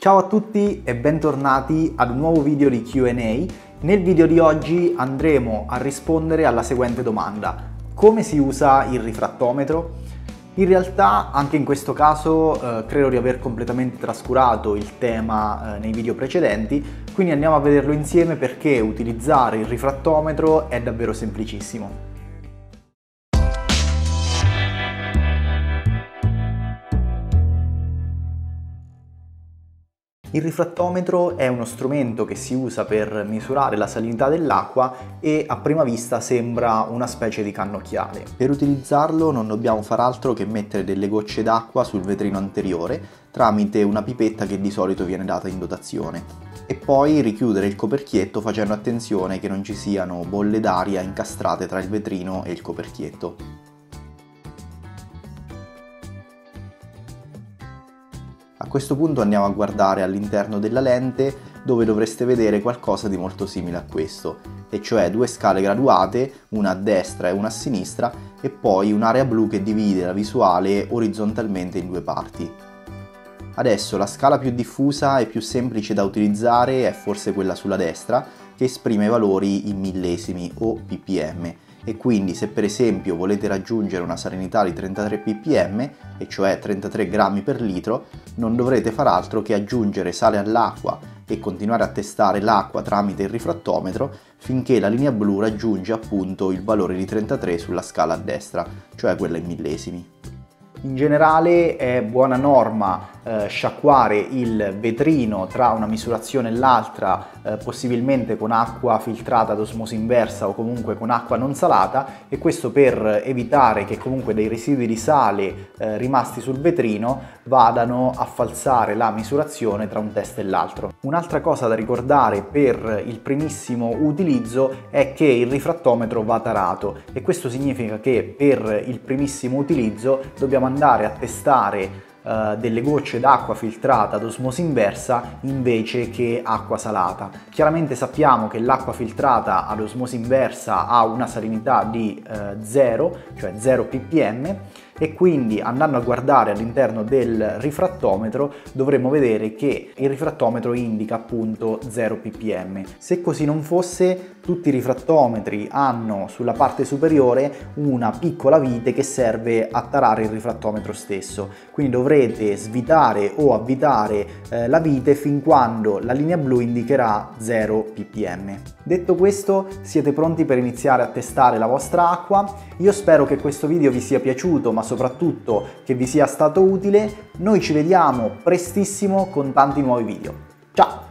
Ciao a tutti e bentornati ad un nuovo video di Q&A. Nel video di oggi andremo a rispondere alla seguente domanda. Come si usa il rifrattometro? In realtà anche in questo caso eh, credo di aver completamente trascurato il tema eh, nei video precedenti, quindi andiamo a vederlo insieme perché utilizzare il rifrattometro è davvero semplicissimo. Il rifrattometro è uno strumento che si usa per misurare la salinità dell'acqua e a prima vista sembra una specie di cannocchiale. Per utilizzarlo non dobbiamo far altro che mettere delle gocce d'acqua sul vetrino anteriore tramite una pipetta che di solito viene data in dotazione e poi richiudere il coperchietto facendo attenzione che non ci siano bolle d'aria incastrate tra il vetrino e il coperchietto. Questo punto andiamo a guardare all'interno della lente dove dovreste vedere qualcosa di molto simile a questo, e cioè due scale graduate, una a destra e una a sinistra, e poi un'area blu che divide la visuale orizzontalmente in due parti. Adesso la scala più diffusa e più semplice da utilizzare è forse quella sulla destra, che esprime valori in millesimi o ppm, e quindi se per esempio volete raggiungere una salinità di 33 ppm, e cioè 33 grammi per litro, non dovrete far altro che aggiungere sale all'acqua e continuare a testare l'acqua tramite il rifrattometro finché la linea blu raggiunge appunto il valore di 33 sulla scala a destra, cioè quella in millesimi. In generale è buona norma eh, sciacquare il vetrino tra una misurazione e l'altra, eh, possibilmente con acqua filtrata ad osmosi inversa o comunque con acqua non salata e questo per evitare che comunque dei residui di sale eh, rimasti sul vetrino vadano a falsare la misurazione tra un test e l'altro. Un'altra cosa da ricordare per il primissimo utilizzo è che il rifrattometro va tarato e questo significa che per il primissimo utilizzo dobbiamo andare a testare uh, delle gocce d'acqua filtrata ad osmosi inversa invece che acqua salata. Chiaramente sappiamo che l'acqua filtrata ad osmosi inversa ha una salinità di uh, 0, cioè 0 ppm, e quindi andando a guardare all'interno del rifrattometro dovremmo vedere che il rifrattometro indica appunto 0 ppm. Se così non fosse tutti i rifrattometri hanno sulla parte superiore una piccola vite che serve a tarare il rifrattometro stesso, quindi dovrete svitare o avvitare eh, la vite fin quando la linea blu indicherà 0 ppm. Detto questo siete pronti per iniziare a testare la vostra acqua, io spero che questo video vi sia piaciuto ma soprattutto che vi sia stato utile, noi ci vediamo prestissimo con tanti nuovi video. Ciao!